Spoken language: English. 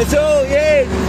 Let's go, yeah!